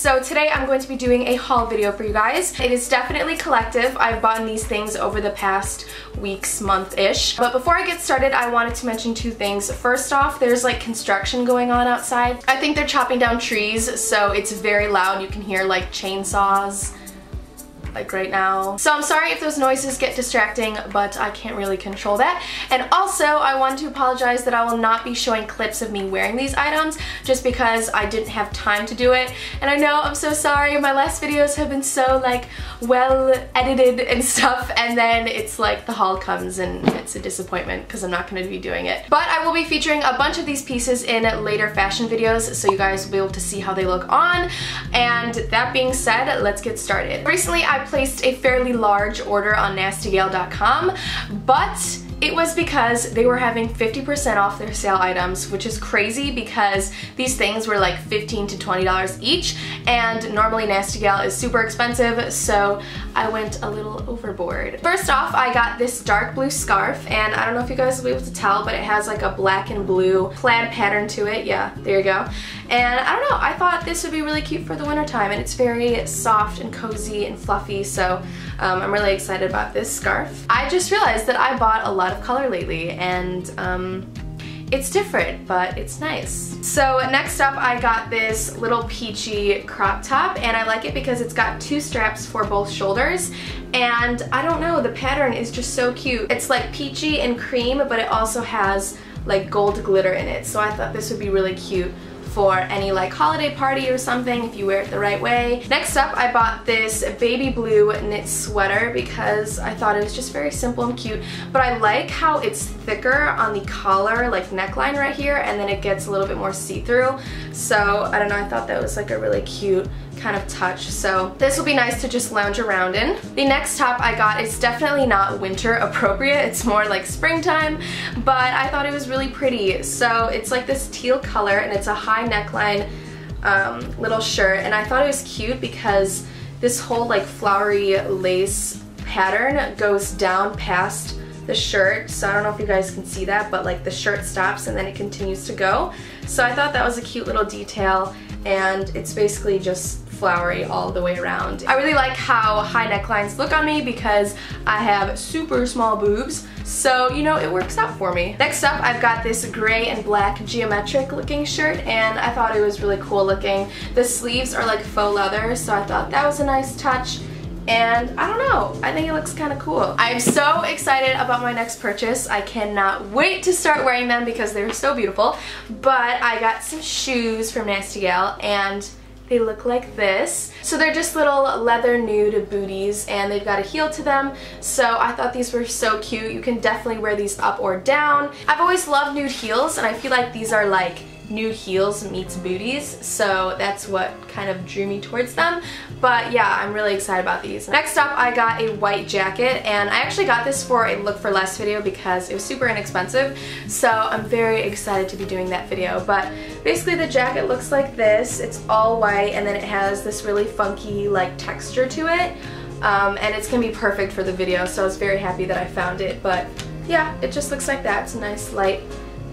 so today I'm going to be doing a haul video for you guys. It is definitely collective. I've bought these things over the past weeks, month-ish. But before I get started, I wanted to mention two things. First off, there's like construction going on outside. I think they're chopping down trees, so it's very loud. You can hear like chainsaws like right now. So I'm sorry if those noises get distracting, but I can't really control that. And also, I want to apologize that I will not be showing clips of me wearing these items just because I didn't have time to do it. And I know, I'm so sorry, my last videos have been so like well edited and stuff, and then it's like the haul comes and it's a disappointment because I'm not going to be doing it. But I will be featuring a bunch of these pieces in later fashion videos, so you guys will be able to see how they look on. And that being said, let's get started. Recently, I placed a fairly large order on nastygal.com, but it was because they were having 50% off their sale items, which is crazy because these things were like 15 to $20 each, and normally Nasty Gal is super expensive, so I went a little overboard. First off, I got this dark blue scarf, and I don't know if you guys will be able to tell, but it has like a black and blue plaid pattern to it. Yeah, there you go. And I don't know, I thought this would be really cute for the wintertime, and it's very soft and cozy and fluffy, so um, I'm really excited about this scarf. I just realized that I bought a lot of color lately and um, it's different, but it's nice. So next up I got this little peachy crop top and I like it because it's got two straps for both shoulders and I don't know, the pattern is just so cute. It's like peachy and cream, but it also has like gold glitter in it. So I thought this would be really cute for any like holiday party or something if you wear it the right way. Next up I bought this baby blue knit sweater because I thought it was just very simple and cute but I like how it's thicker on the collar like neckline right here and then it gets a little bit more see-through so I don't know I thought that was like a really cute kind of touch. So this will be nice to just lounge around in. The next top I got is definitely not winter appropriate. It's more like springtime, but I thought it was really pretty. So it's like this teal color and it's a high neckline um, little shirt and I thought it was cute because this whole like flowery lace pattern goes down past the shirt so I don't know if you guys can see that but like the shirt stops and then it continues to go so I thought that was a cute little detail and it's basically just flowery all the way around. I really like how high necklines look on me because I have super small boobs so, you know, it works out for me. Next up, I've got this gray and black geometric looking shirt and I thought it was really cool looking. The sleeves are like faux leather, so I thought that was a nice touch and I don't know, I think it looks kind of cool. I'm so excited about my next purchase. I cannot wait to start wearing them because they're so beautiful. But I got some shoes from Nasty Gal and they look like this. So they're just little leather nude booties and they've got a heel to them. So I thought these were so cute. You can definitely wear these up or down. I've always loved nude heels and I feel like these are like nude heels meets booties so that's what kind of drew me towards them. But yeah I'm really excited about these. Next up I got a white jacket and I actually got this for a look for less video because it was super inexpensive so I'm very excited to be doing that video. But basically the jacket looks like this. It's all white and then it has this really funky like texture to it um, and it's gonna be perfect for the video so I was very happy that I found it. But yeah it just looks like that. It's a nice light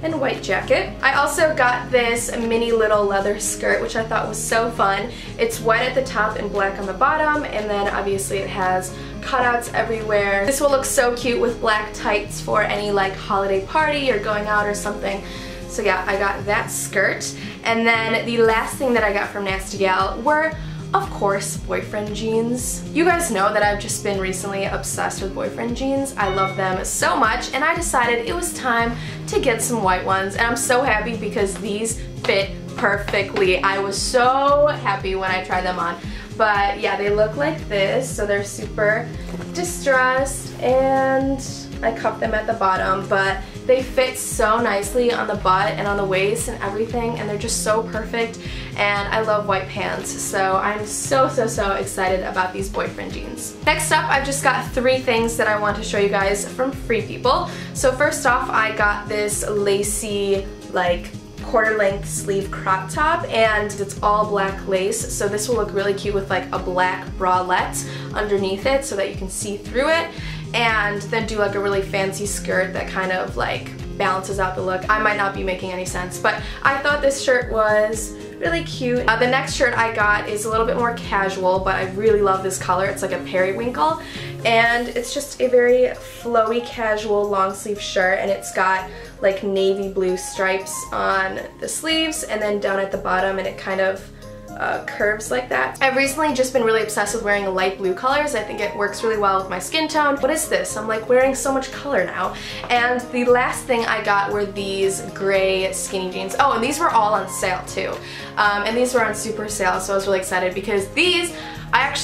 and white jacket. I also got this mini little leather skirt which I thought was so fun. It's white at the top and black on the bottom and then obviously it has cutouts everywhere. This will look so cute with black tights for any like holiday party or going out or something. So yeah, I got that skirt. And then the last thing that I got from Nasty Gal were of course, boyfriend jeans. You guys know that I've just been recently obsessed with boyfriend jeans. I love them so much and I decided it was time to get some white ones and I'm so happy because these fit perfectly. I was so happy when I tried them on. But yeah, they look like this, so they're super distressed and I cuffed them at the bottom, but they fit so nicely on the butt and on the waist and everything, and they're just so perfect, and I love white pants, so I'm so, so, so excited about these boyfriend jeans. Next up, I've just got three things that I want to show you guys from Free People. So first off, I got this lacy, like, quarter length sleeve crop top and it's all black lace so this will look really cute with like a black bralette underneath it so that you can see through it and then do like a really fancy skirt that kind of like balances out the look. I might not be making any sense, but I thought this shirt was really cute. Uh, the next shirt I got is a little bit more casual, but I really love this color. It's like a periwinkle, and it's just a very flowy, casual, long sleeve shirt, and it's got like navy blue stripes on the sleeves, and then down at the bottom, and it kind of uh, curves like that. I've recently just been really obsessed with wearing light blue colors. I think it works really well with my skin tone. What is this? I'm like wearing so much color now. And the last thing I got were these gray skinny jeans. Oh, and these were all on sale too. Um, and these were on super sale, so I was really excited because these I actually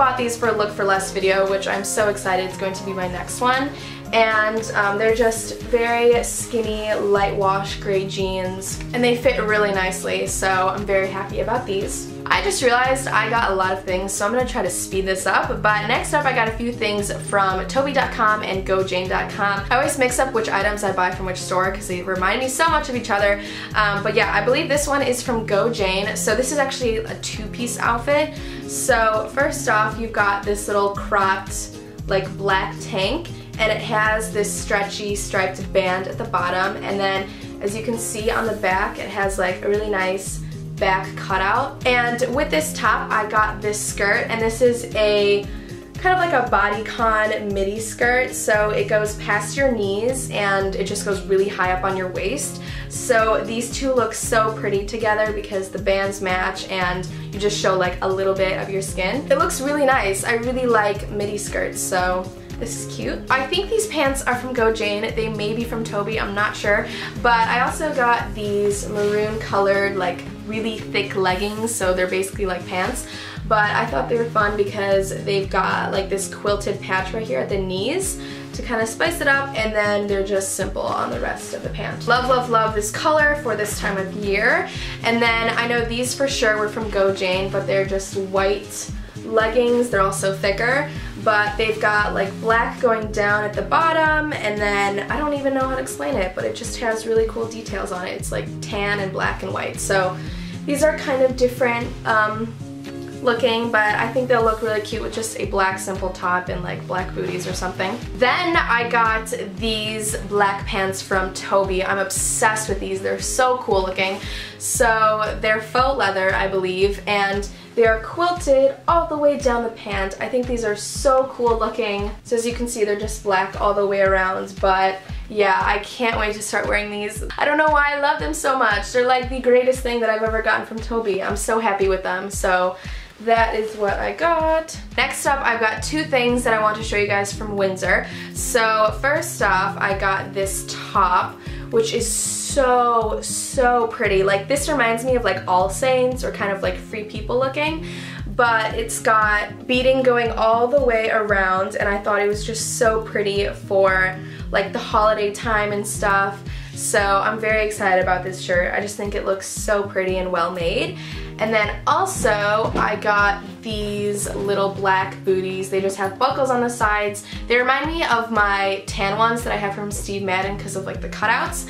bought these for a Look for Less video, which I'm so excited is going to be my next one and um, they're just very skinny light wash gray jeans and they fit really nicely so I'm very happy about these. I just realized I got a lot of things so I'm to try to speed this up. But next up I got a few things from Tobi.com and GoJane.com. I always mix up which items I buy from which store because they remind me so much of each other. Um, but yeah I believe this one is from GoJane so this is actually a two-piece outfit. So first off you've got this little cropped like black tank and it has this stretchy striped band at the bottom. And then as you can see on the back it has like a really nice back cutout and with this top I got this skirt and this is a kind of like a bodycon midi skirt so it goes past your knees and it just goes really high up on your waist so these two look so pretty together because the bands match and you just show like a little bit of your skin. It looks really nice. I really like midi skirts so this is cute. I think these pants are from Go Jane. They may be from Tobi, I'm not sure. But I also got these maroon colored like really thick leggings, so they're basically like pants. But I thought they were fun because they've got like this quilted patch right here at the knees to kind of spice it up and then they're just simple on the rest of the pants. Love, love, love this color for this time of year. And then I know these for sure were from Go Jane, but they're just white leggings. They're also thicker, but they've got like black going down at the bottom and then I don't even know how to explain it, but it just has really cool details on it. It's like tan and black and white. So these are kind of different um, looking, but I think they'll look really cute with just a black simple top and like black booties or something. Then I got these black pants from Tobi. I'm obsessed with these. They're so cool looking. So they're faux leather, I believe, and they are quilted all the way down the pant. I think these are so cool looking. So as you can see, they're just black all the way around, but yeah, I can't wait to start wearing these. I don't know why I love them so much. They're like the greatest thing that I've ever gotten from Tobi. I'm so happy with them. So that is what I got. Next up, I've got two things that I want to show you guys from Windsor. So first off, I got this top, which is so, so so pretty. Like this reminds me of like All Saints or kind of like Free People looking but it's got beading going all the way around and I thought it was just so pretty for like the holiday time and stuff. So I'm very excited about this shirt. I just think it looks so pretty and well made. And then also I got these little black booties. They just have buckles on the sides. They remind me of my tan ones that I have from Steve Madden because of like the cutouts.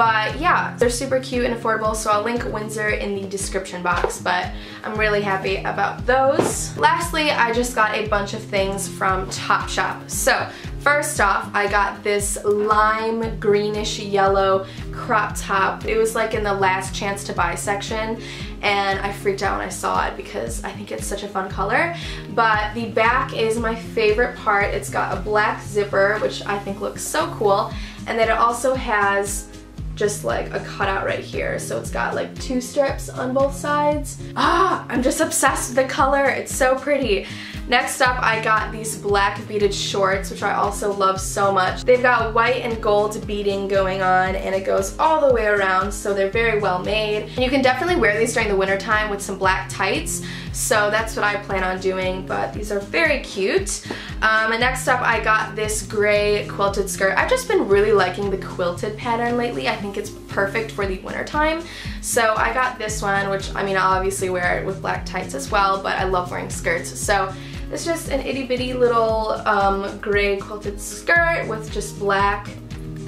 But yeah, they're super cute and affordable, so I'll link Windsor in the description box, but I'm really happy about those. Lastly, I just got a bunch of things from Topshop. So First off, I got this lime greenish yellow crop top. It was like in the last chance to buy section and I freaked out when I saw it because I think it's such a fun color. But the back is my favorite part. It's got a black zipper, which I think looks so cool. And then it also has just like a cutout right here. So it's got like two strips on both sides. Ah, I'm just obsessed with the color. It's so pretty. Next up, I got these black beaded shorts, which I also love so much. They've got white and gold beading going on, and it goes all the way around, so they're very well made. And you can definitely wear these during the winter time with some black tights, so that's what I plan on doing, but these are very cute. Um, and next up, I got this gray quilted skirt. I've just been really liking the quilted pattern lately. I think it's perfect for the winter time. So I got this one, which I mean, I'll obviously wear it with black tights as well, but I love wearing skirts. So it's just an itty bitty little um, gray quilted skirt with just black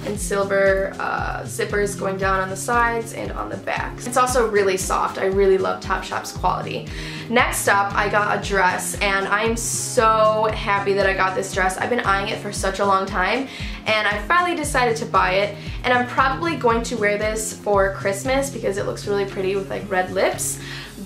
and silver uh, zippers going down on the sides and on the back. It's also really soft. I really love Topshop's quality. Next up, I got a dress and I'm so happy that I got this dress. I've been eyeing it for such a long time and I finally decided to buy it and I'm probably going to wear this for Christmas because it looks really pretty with like red lips.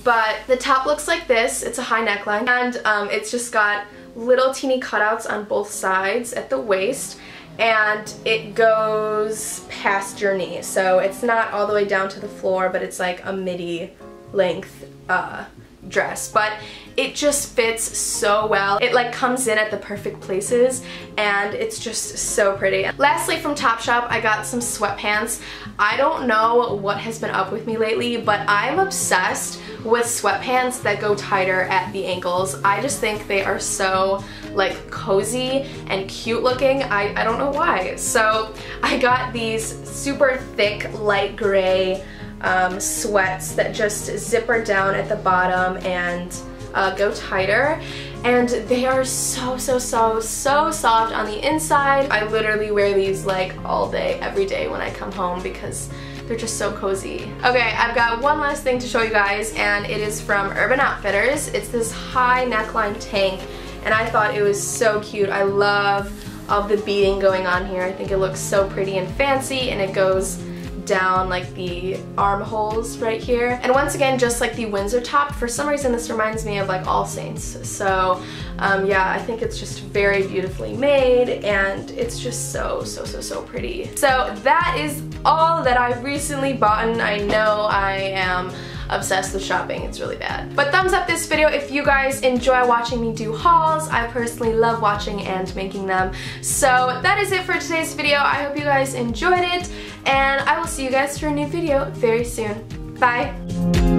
But the top looks like this. It's a high neckline and um, it's just got little teeny cutouts on both sides at the waist and it goes past your knee. So it's not all the way down to the floor, but it's like a midi length uh, dress. But it just fits so well. It like comes in at the perfect places and it's just so pretty. Lastly from Topshop I got some sweatpants. I don't know what has been up with me lately but I'm obsessed with sweatpants that go tighter at the ankles. I just think they are so like cozy and cute looking. I, I don't know why. So I got these super thick light gray um, sweats that just zipper down at the bottom and uh, go tighter and they are so so so so soft on the inside. I literally wear these like all day every day when I come home because they're just so cozy. Okay, I've got one last thing to show you guys and it is from Urban Outfitters. It's this high neckline tank and I thought it was so cute. I love all the beading going on here. I think it looks so pretty and fancy and it goes down like the armholes right here. And once again, just like the Windsor top, for some reason this reminds me of like All Saints. So um, yeah, I think it's just very beautifully made and it's just so, so, so, so pretty. So that is all that I've recently bought. And I know I am obsessed with shopping. It's really bad. But thumbs up this video if you guys enjoy watching me do hauls. I personally love watching and making them. So that is it for today's video. I hope you guys enjoyed it and I will see you guys for a new video very soon. Bye!